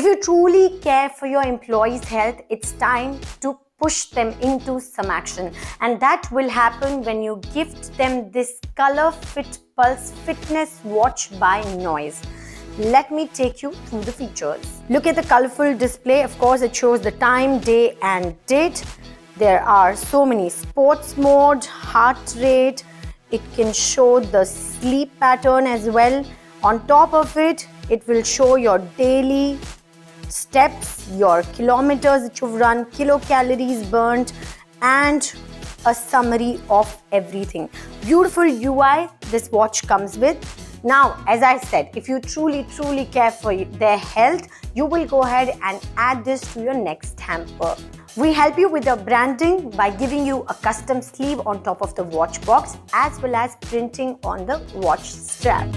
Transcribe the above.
If you truly care for your employees' health, it's time to push them into some action. And that will happen when you gift them this Color Fit Pulse Fitness Watch by Noise. Let me take you through the features. Look at the colorful display. Of course, it shows the time, day, and date. There are so many sports mode, heart rate. It can show the sleep pattern as well. On top of it, it will show your daily steps, your kilometers that you've run, kilocalories burnt, and a summary of everything. Beautiful UI this watch comes with. Now, as I said, if you truly, truly care for their health, you will go ahead and add this to your next hamper. We help you with the branding by giving you a custom sleeve on top of the watch box as well as printing on the watch strap.